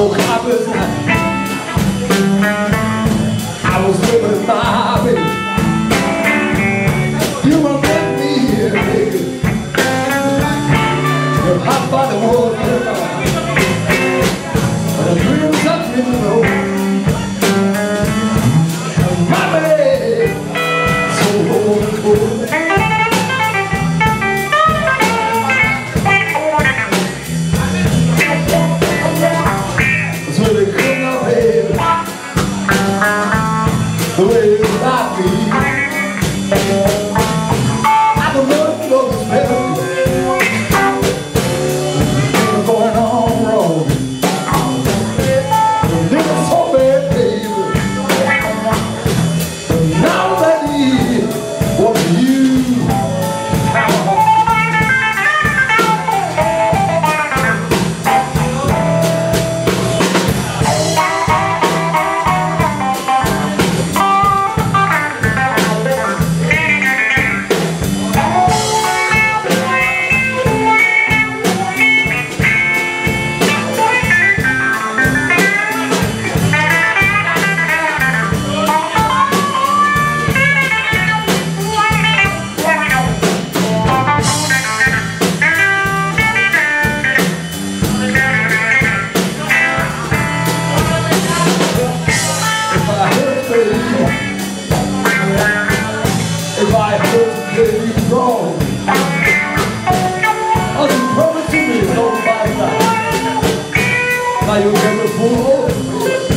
I, was with by first day you grow. As you promised to me. Now you're.